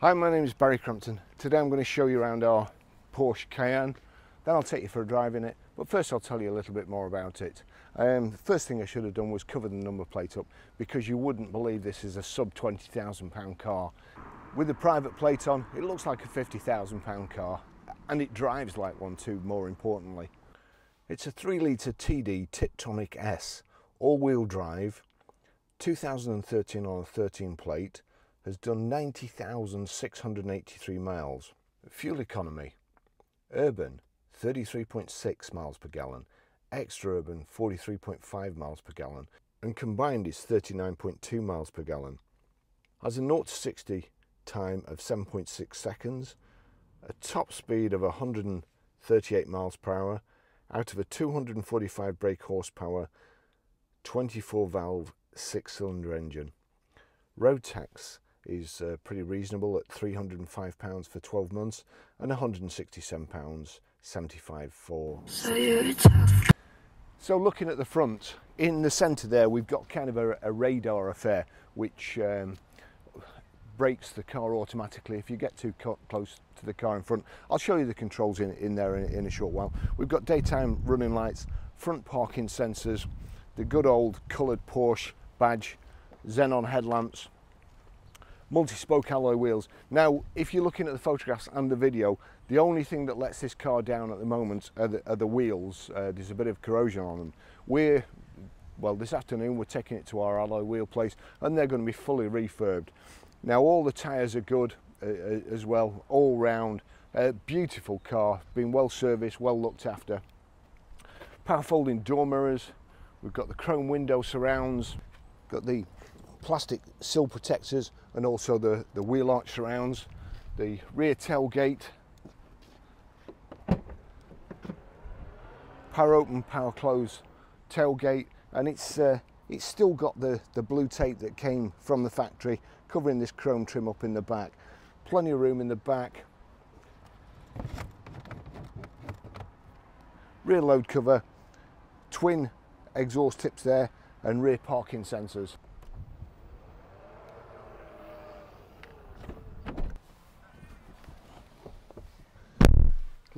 Hi, my name is Barrie Crampton. Today I'm going to show you around our Porsche Cayenne. Then I'll take you for a drive in it. But first I'll tell you a little bit more about it. Um, the first thing I should have done was cover the number plate up because you wouldn't believe this is a sub £20,000 car. With the private plate on, it looks like a £50,000 car and it drives like one too, more importantly. It's a 3 litre TD Tiptronic S, all-wheel drive, 2013 on a 13 plate, has done 90,683 miles. Fuel economy, urban 33.6 miles per gallon, extra urban 43.5 miles per gallon, and combined is 39.2 miles per gallon. Has a 0 to 60 time of 7.6 seconds, a top speed of 138 miles per hour out of a 245 brake horsepower 24 valve six cylinder engine. Road tax is uh, pretty reasonable at £305 for 12 months and £167 75 for. So. So looking at the front, in the centre there, we've got kind of a, a radar affair which um, brakes the car automatically if you get too close to the car in front. I'll show you the controls in, in there in, in a short while. We've got daytime running lights, front parking sensors, the good old coloured Porsche badge, xenon headlamps, multi-spoke alloy wheels. Now, if you're looking at the photographs and the video, the only thing that lets this car down at the moment are the, are the wheels. Uh, there's a bit of corrosion on them. We're, well, this afternoon we're taking it to our alloy wheel place and they're going to be fully refurbed. Now, all the tyres are good uh, uh as well, all round. Uh, beautiful car, been well serviced, well looked after. Power folding door mirrors. We've got the chrome window surrounds, got the plastic sill protectors and also the, the wheel arch surrounds, the rear tailgate, power open, power close tailgate and it's uh, it's still got the, the blue tape that came from the factory covering this chrome trim up in the back. Plenty of room in the back. Rear load cover, twin exhaust tips there and rear parking sensors.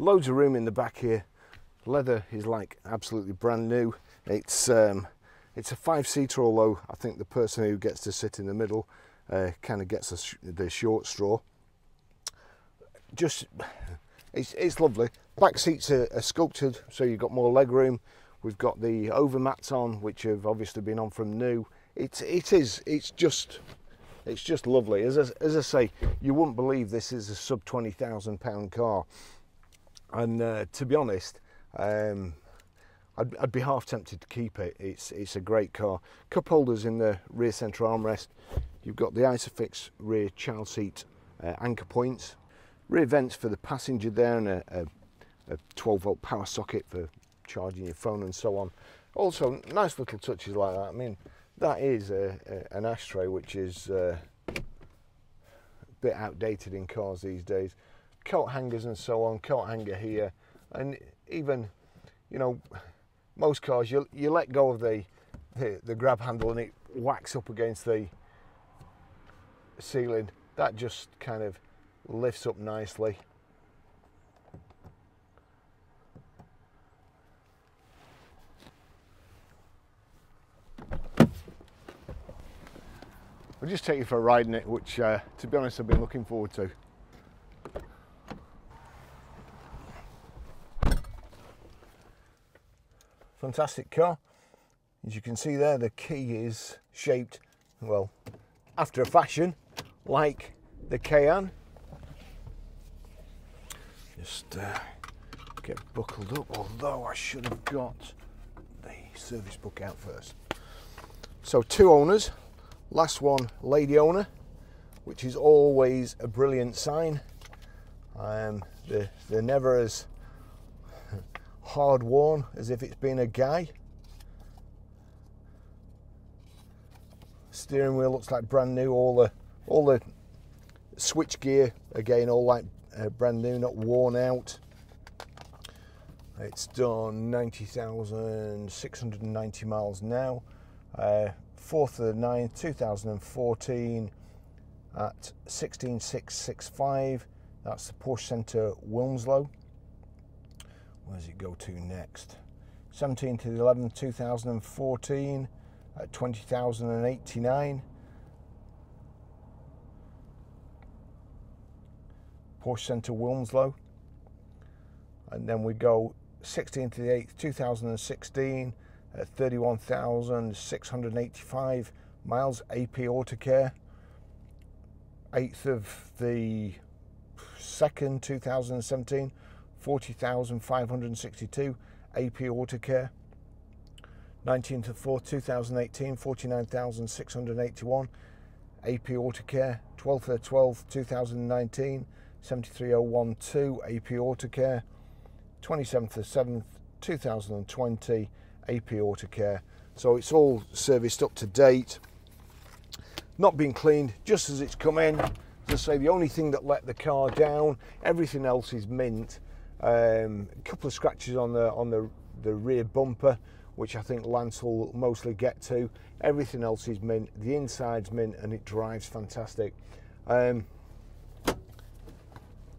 Loads of room in the back here. Leather is like absolutely brand new. It's um, it's a five-seater, although I think the person who gets to sit in the middle uh, kind of gets sh the short straw. Just, it's, it's lovely. Back seats are, are sculpted, so you've got more leg room. We've got the overmats on, which have obviously been on from new. It, it is, it's just, it's just lovely. As I, as I say, you wouldn't believe this is a sub £20,000 car and uh, to be honest um, I'd, I'd, be half tempted to keep it. It's it's a great car. Cup holders in the rear centre armrest. You've got the isofix rear child seat uh, anchor points. Rear vents for the passenger there and a, a, a 12 volt power socket for charging your phone and so on. Also nice little touches like that. I mean that is a, a, an ashtray which is uh, a bit outdated in cars these days coat hangers and so on, coat hanger here, and even, you know, most cars you you let go of the, the the, grab handle and it whacks up against the ceiling. That just kind of lifts up nicely. I'll just take you for a ride in it, which, uh, to be honest, I've been looking forward to. Fantastic car. As you can see there, the key is shaped, well, after a fashion, like the Cayenne. Just uh, get buckled up, although I should have got the service book out first. So two owners, last one lady owner, which is always a brilliant sign. Um, they're, they're never as hard worn as if it's been a guy. Steering wheel looks like brand new. All the all the switch gear again, all like uh, brand new, not worn out. It's done 90,690 miles now. Uh, 4th of the 9th, 2014. at 16665. That's the Porsche Centre Wilmslow. Where does it go to next? 17th to the 11th, 2014 at 20,089. Porsche Centre Wilmslow. And then we go 16th to the 8th, 2016 at 31,685 miles AP Autocare. 8th of the 2nd, 2017, 40,562 AP Autocare. 19th of 4th, 2018, 49,681 AP Autocare. 12th of 12th, 2019, 73012 AP Autocare. 27th of 7th, 2020 AP Autocare. So it's all serviced up to date, not been cleaned just as it's come in. As I say, the only thing that let the car down, everything else is mint. Um, a couple of scratches on the on the, the rear bumper, which I think Lance will mostly get to. Everything else is mint. The inside's mint, and it drives fantastic. Um,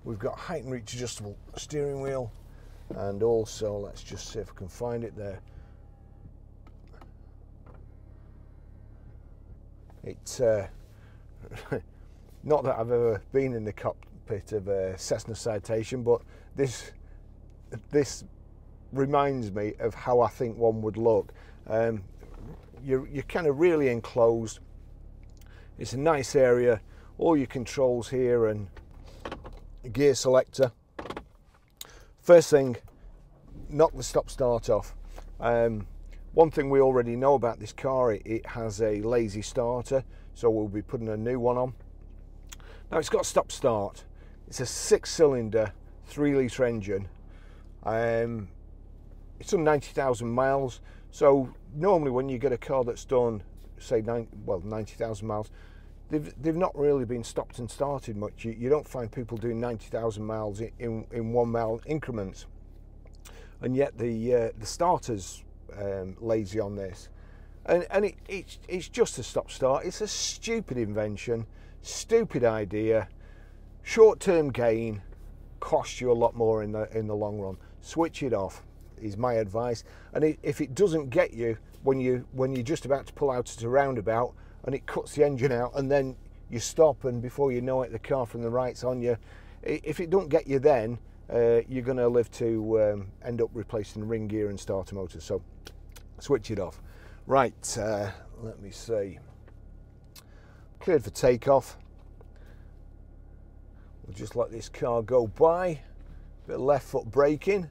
we've got height and reach adjustable steering wheel, and also let's just see if I can find it there. It's uh, not that I've ever been in the cockpit of a Cessna Citation, but this this reminds me of how I think one would look. Um, you're, you're kind of really enclosed. It's a nice area. All your controls here and gear selector. First thing, knock the stop start off. Um, one thing we already know about this car, it, it has a lazy starter, so we'll be putting a new one on. Now it's got stop start. It's a six cylinder, three litre engine. Um, it's done 90,000 miles. So normally when you get a car that's done, say, well, 90,000 miles, they've, they've not really been stopped and started much. You, you don't find people doing 90,000 miles in, in, in, one mile increments. And yet the, uh, the starter's um, lazy on this. And, and it, it's, it's just a stop start. It's a stupid invention, stupid idea, short term gain, costs you a lot more in the, in the long run. Switch it off is my advice. And if it doesn't get you when you when you're just about to pull out at a roundabout and it cuts the engine out and then you stop and before you know it the car from the right's on you. If it don't get you then, uh, you're going to live to um, end up replacing ring gear and starter motor. So switch it off. Right, uh, let me see. Cleared for takeoff. We'll just let this car go by. Bit left foot braking.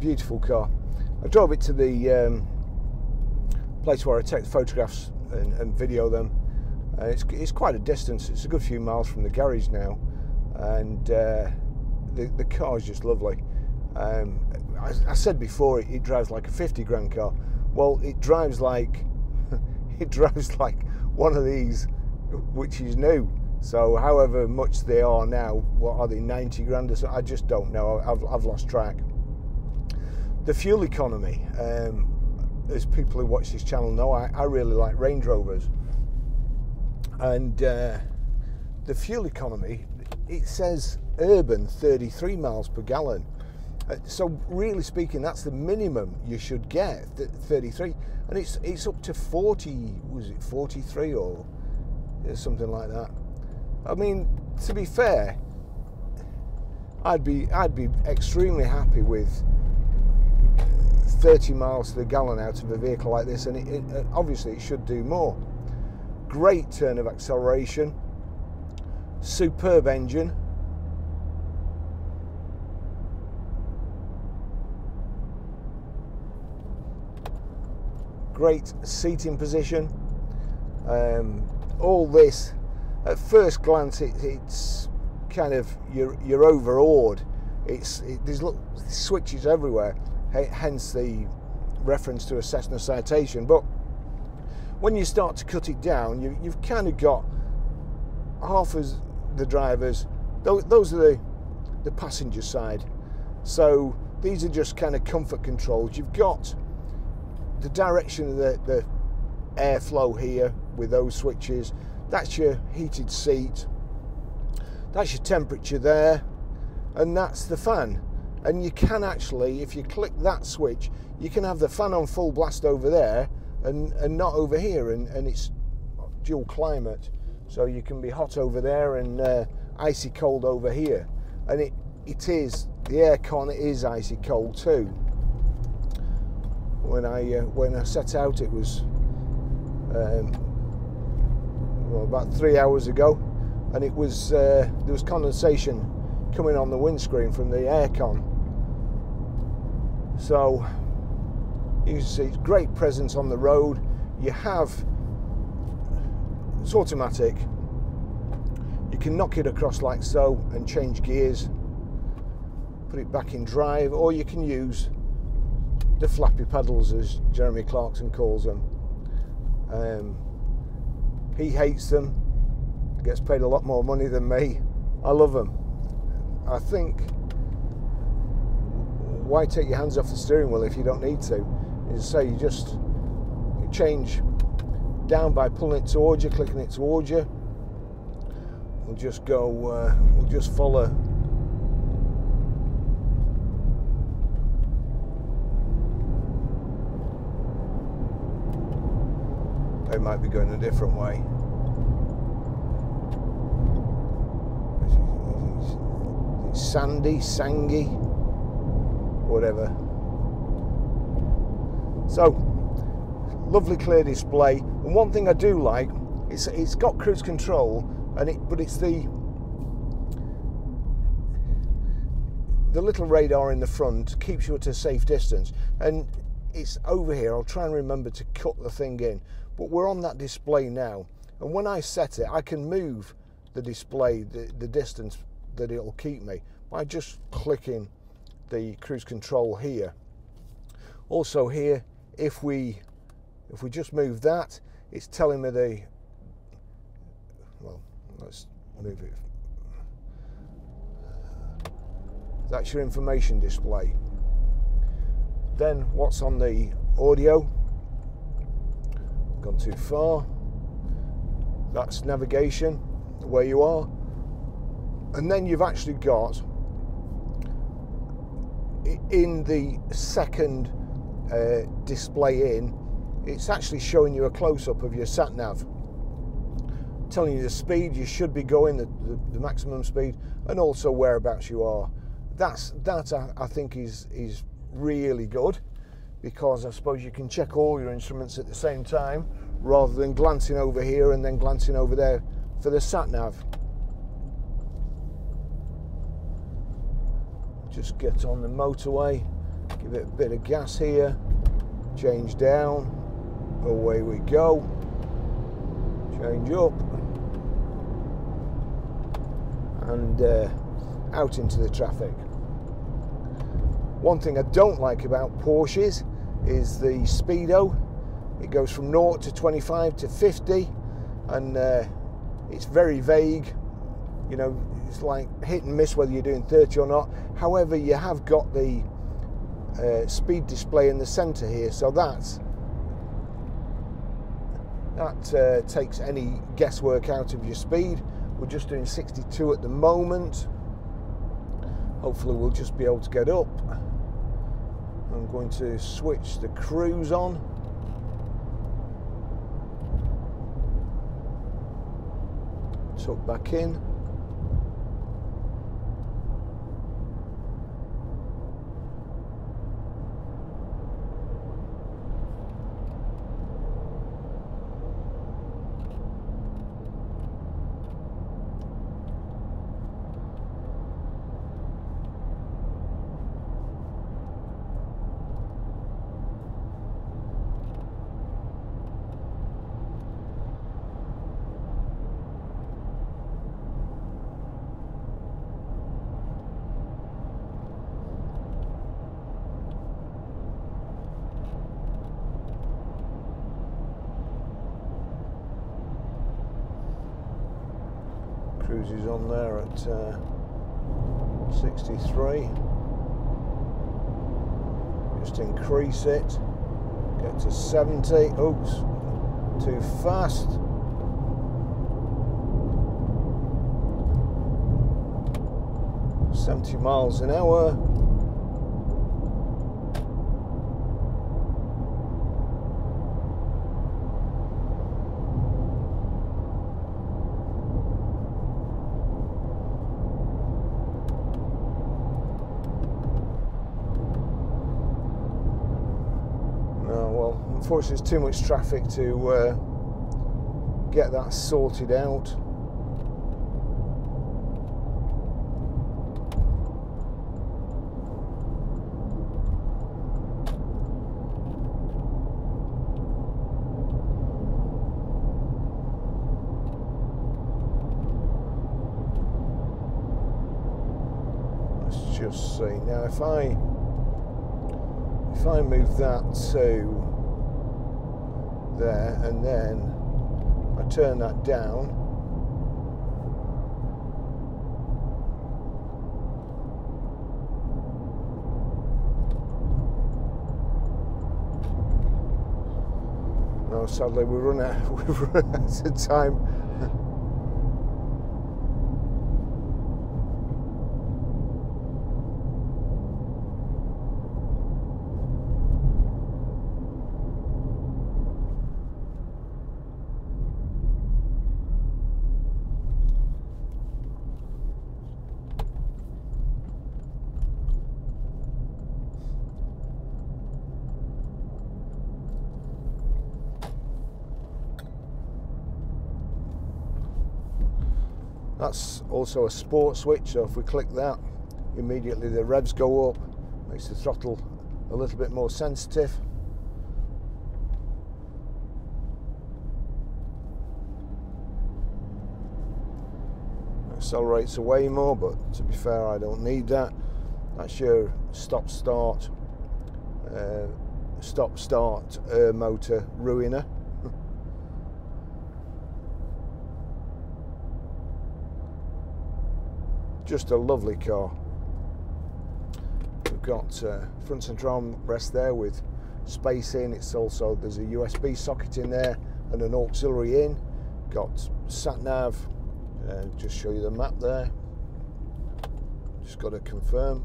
beautiful car. I drove it to the um, place where I take the photographs and, and video them. Uh, it's, it's, quite a distance. It's a good few miles from the garage now, and uh, the the car is just lovely. Um, I, I, said before it, it, drives like a 50 grand car. Well, it drives like it drives like one of these, which is new. So, however much they are now, what are they 90 grand or so? I just don't know. I've, I've lost track the fuel economy. Um, as people who watch this channel know, I, I really like Range Rovers, and uh, the fuel economy. It says urban 33 miles per gallon. Uh, so really speaking, that's the minimum you should get, 33, and it's it's up to 40. Was it 43 or something like that? I mean, to be fair, I'd be I'd be extremely happy with 30 miles to the gallon out of a vehicle like this, and it, it, uh, obviously it should do more. Great turn of acceleration, superb engine. Great seating position. Um, all this, at first glance, it, it's kind of you're you're overawed. It's it, there's look, switches everywhere hence the reference to a Cessna citation. But when you start to cut it down, you, you've kind of got half as the drivers. Those are the the passenger side. So these are just kind of comfort controls. You've got the direction of the, the airflow here with those switches. That's your heated seat. That's your temperature there. And that's the fan. And you can actually, if you click that switch, you can have the fan on full blast over there and, and not over here. And, and it's dual climate. So you can be hot over there and uh, icy cold over here. And it, it is, the aircon is icy cold too. When I, uh, when I set out, it was um, well, about three hours ago, and it was uh, there was condensation coming on the windscreen from the aircon. So you see, great presence on the road. You have it's automatic. You can knock it across like so and change gears, put it back in drive, or you can use the flappy pedals as Jeremy Clarkson calls them. Um, he hates them, gets paid a lot more money than me. I love them. I think why take your hands off the steering wheel if you don't need to? As I say, you just change down by pulling it towards you, clicking it towards you. We'll just go, uh, we'll just follow they might be going a different way. Sandy, Sangy, whatever. So, lovely clear display. And one thing I do like, it's it's got cruise control, and it but it's the the little radar in the front keeps you at a safe distance, and it's over here. I'll try and remember to cut the thing in but we're on that display now and when I set it I can move the display the, the distance that it'll keep me by just clicking the cruise control here also here if we if we just move that it's telling me the well let's move it that's your information display then what's on the audio gone too far. That's navigation, where you are. And then you've actually got in the second uh, display in, it's actually showing you a close up of your sat nav, telling you the speed you should be going, the, the, the maximum speed, and also whereabouts you are. That's that I, I think is is really good because I suppose you can check all your instruments at the same time rather than glancing over here and then glancing over there for the sat nav. Just get on the motorway, give it a bit of gas here, change down, away we go, change up, and uh, out into the traffic. One thing I don't like about Porsches is the speedo. It goes from 0 to 25 to 50, and uh, it's very vague. You know, it's like hit and miss whether you're doing 30 or not. However, you have got the uh, speed display in the center here, so that's that uh, takes any guesswork out of your speed. We're just doing 62 at the moment. Hopefully, we'll just be able to get up. I'm going to switch the cruise on. Tuck back in. Cruises on there at uh, 63. Just increase it. Get to 70. Oops, too fast. Seventy miles an hour. Unfortunately there's too much traffic to uh, get that sorted out. Let's just see. Now if I if I move that to there and then I turn that down. No sadly we run out we run out of time That's also a sport switch, so if we click that, immediately the revs go up, makes the throttle a little bit more sensitive. Accelerates away more, but to be fair, I don't need that. That's your stop start, uh, stop start uh, motor ruiner. Just a lovely car. We've got uh, front central armrest there with space in. It's also there's a USB socket in there and an auxiliary in. Got sat nav. Uh, just show you the map there. Just got to confirm.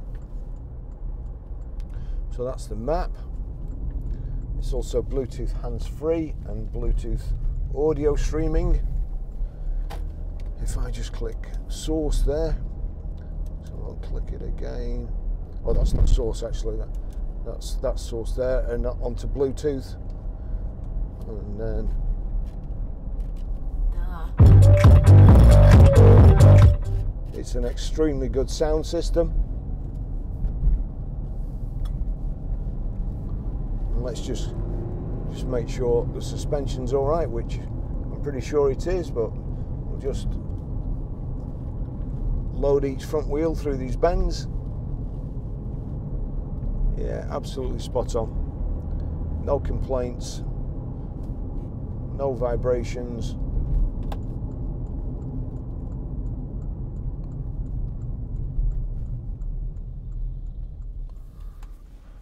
So that's the map. It's also Bluetooth hands-free and Bluetooth audio streaming. If I just click source there, click it again. Oh, that's not source actually. That, that's that source there, and onto Bluetooth, and then. It's an extremely good sound system. And let's just just make sure the suspension's all right, which I'm pretty sure it is, but we'll just load each front wheel through these bends. Yeah, absolutely spot on. No complaints, no vibrations.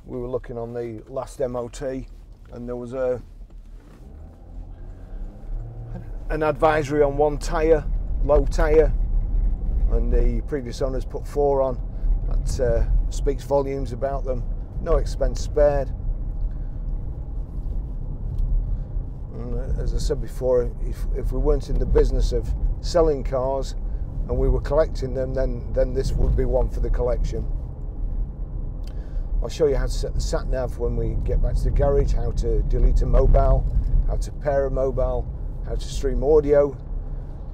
We were looking on the last MOT and there was a an advisory on one tyre, low tyre, and the previous owners put four on. That uh, speaks volumes about them. No expense spared. And uh, as I said before, if, if we weren't in the business of selling cars and we were collecting them, then, then this would be one for the collection. I'll show you how to set the sat nav when we get back to the garage, how to delete a mobile, how to pair a mobile, how to stream audio,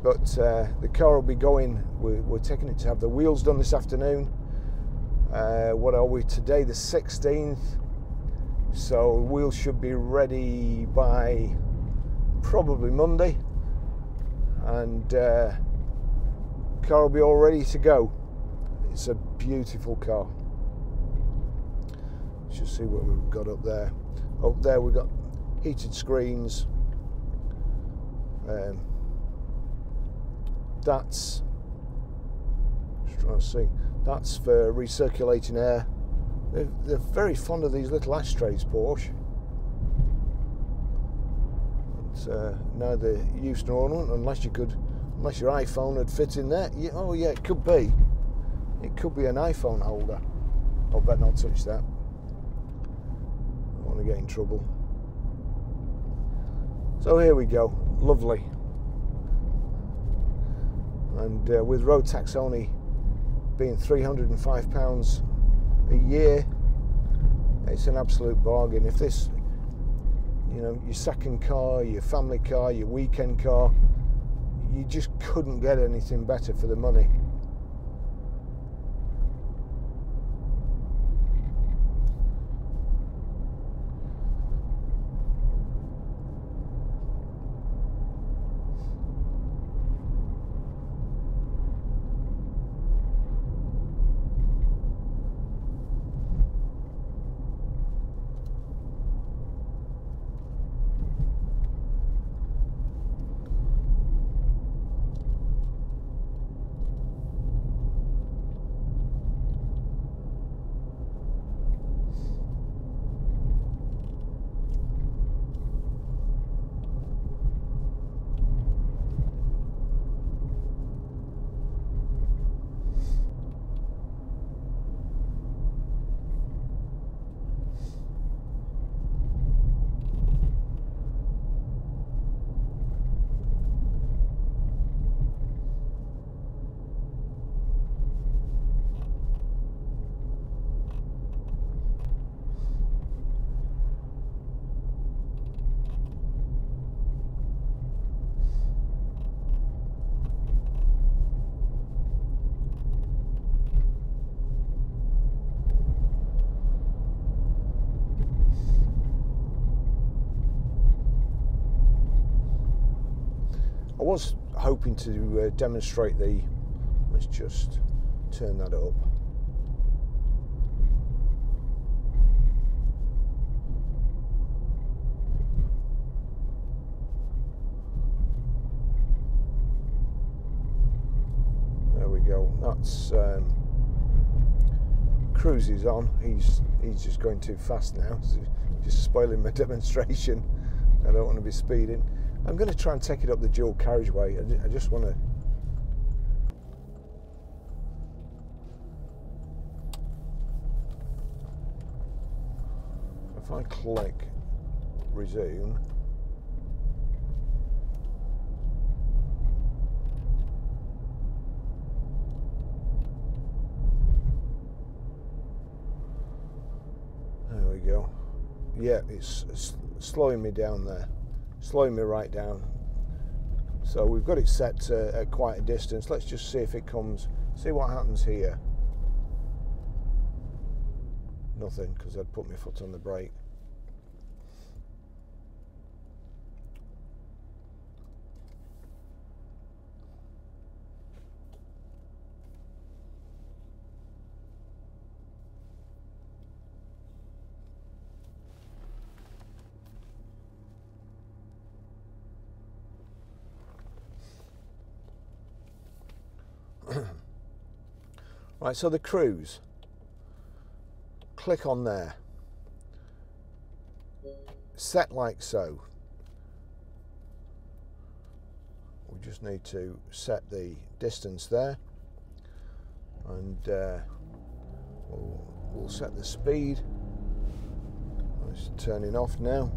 but uh, the car will be going. We're, we're, taking it to have the wheels done this afternoon. Uh, what are we? Today the 16th so wheels should be ready by probably Monday. And uh, car will be all ready to go. It's a beautiful car. Let's just see what we've got up there. Up there we've got heated screens. Um, that's just trying to see. That's for recirculating air. They're, they're very fond of these little ashtrays, Porsche. It's uh, neither use nor ornament unless you could, unless your iPhone had fit in there. Oh yeah, it could be. It could be an iPhone holder. I'll bet not touch that. I don't want to get in trouble. So here we go, lovely. And uh, with road tax only being £305 a year, it's an absolute bargain. If this, you know, your second car, your family car, your weekend car, you just couldn't get anything better for the money. I was hoping to uh, demonstrate the, let's just turn that up. There we go, that's um, cruise is on, he's, he's just going too fast now, just spoiling my demonstration. I don't want to be speeding. I'm going to try and take it up the dual carriageway. I just want to. If I click resume. There we go. Yeah, it's, it's slowing me down there slowing me right down. So we've got it set uh, at quite a distance. Let's just see if it comes, see what happens here. Nothing, because I'd put my foot on the brake. Right, so the cruise. Click on there. Set like so. We just need to set the distance there. And uh, we'll, we'll set the speed. It's turning off now.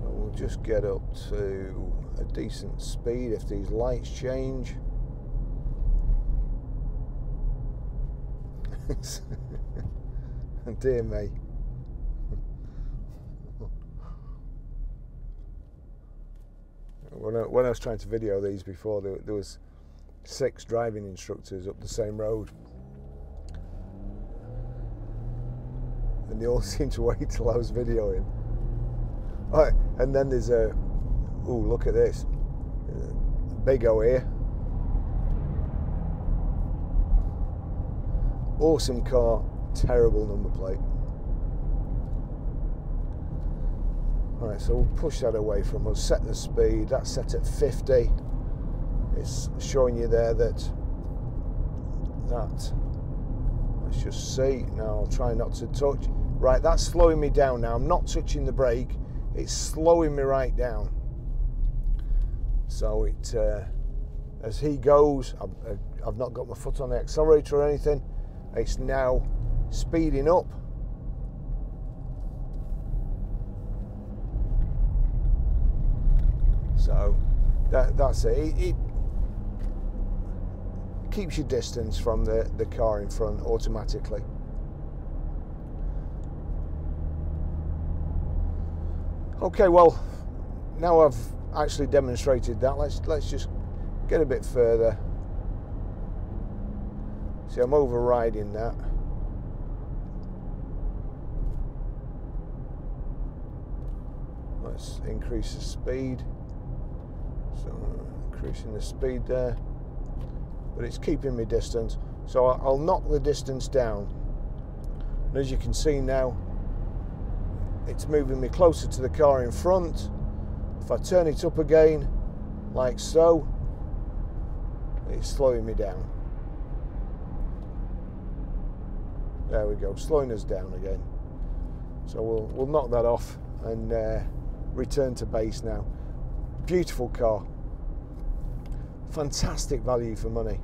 So we'll just get up to a decent speed if these lights change. Dear me. When I, when I, was trying to video these before, there, there was six driving instructors up the same road. And they all seemed to wait till I was videoing. Right, and then there's a, oh look at this, big O here. Awesome car, terrible number plate. Alright, so we'll push that away from us, set the speed, that's set at 50. It's showing you there that that. Let's just see. Now I'll try not to touch. Right, that's slowing me down now. I'm not touching the brake. It's slowing me right down. So it, uh, as he goes, I've, uh, I've not got my foot on the accelerator or anything. It's now speeding up. So that, that's it. it. it. keeps your distance from the, the car in front automatically. Okay, well, now I've actually demonstrated that, let's let's just get a bit further. See, I'm overriding that. Let's increase the speed. So increasing the speed there, but it's keeping me distance. So I'll knock the distance down. And as you can see now, it's moving me closer to the car in front. If I turn it up again, like so, it's slowing me down. There we go, slowing us down again. So we'll, we'll knock that off and uh, return to base now. Beautiful car. Fantastic value for money.